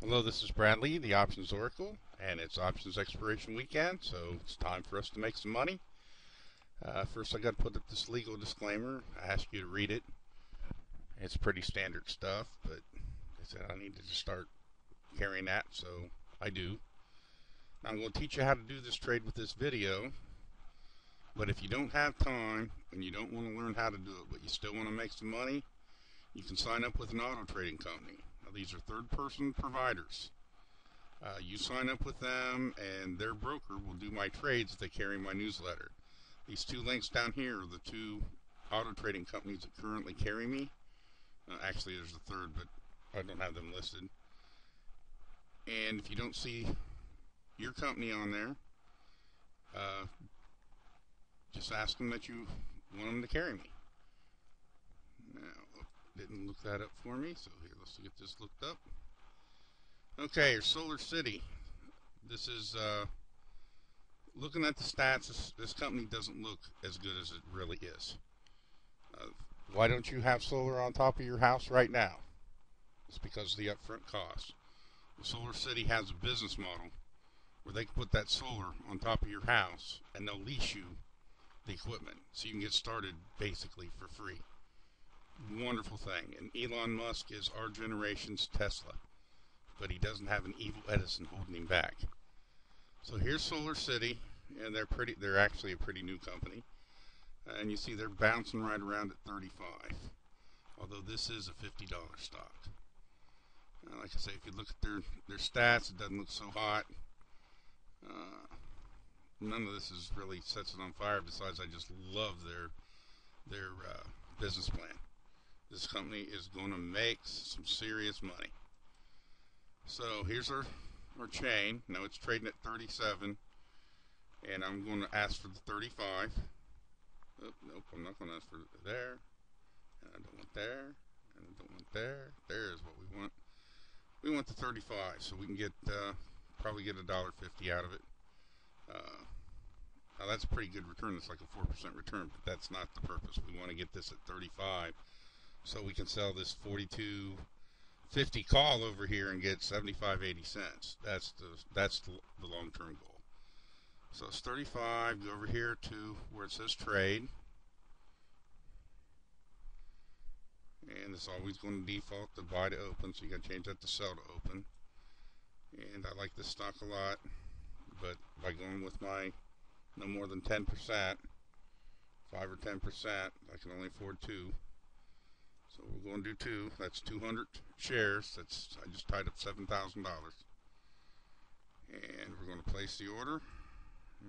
Hello, this is Brad Lee, the Options Oracle, and it's Options Expiration Weekend, so it's time for us to make some money. Uh, first, I got to put up this legal disclaimer. I ask you to read it. It's pretty standard stuff, but I said I needed to start carrying that, so I do. Now, I'm going to teach you how to do this trade with this video, but if you don't have time and you don't want to learn how to do it, but you still want to make some money, you can sign up with an auto trading company. Now, these are third person providers. Uh, you sign up with them, and their broker will do my trades if they carry my newsletter. These two links down here are the two auto trading companies that currently carry me. Uh, actually, there's a third, but I don't have them listed. And if you don't see your company on there, uh, just ask them that you want them to carry me. Didn't look that up for me, so here, let's get this looked up. Okay, Solar City. This is, uh, looking at the stats, this, this, company doesn't look as good as it really is. Uh, why don't you have solar on top of your house right now? It's because of the upfront cost. The Solar City has a business model where they can put that solar on top of your house and they'll lease you the equipment so you can get started basically for free wonderful thing. And Elon Musk is our generation's Tesla, but he doesn't have an evil Edison holding him back. So here's Solar City, and they're pretty. They're actually a pretty new company, and you see they're bouncing right around at 35. Although this is a $50 stock. Like I say, if you look at their their stats, it doesn't look so hot. Uh, none of this is really sets it on fire. Besides, I just love their their uh, business plan this company is going to make some serious money. So here's our, our chain. Now it's trading at 37, and I'm going to ask for the 35. Oh, nope, I'm not going to ask for there. And I don't want there. And I don't want there. There is what we want. We want the 35, so we can get uh, probably get a dollar fifty out of it. Uh, now that's a pretty good return. It's like a four percent return, but that's not the purpose. We want to get this at 35 so we can sell this 42.50 call over here and get 75 80 cents. That's the that's the, the long-term goal. So it's 35 go over here to where it says trade. And it's always going to default to buy to open so you got to change that to sell to open. And I like this stock a lot but by going with my no more than 10% 5 or 10% I can only afford two so we're going to do two. That's 200 shares. That's I just tied up $7,000. And we're going to place the order.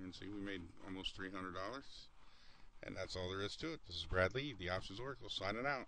And see, we made almost $300. And that's all there is to it. This is Brad Lee, the Options Oracle, signing out.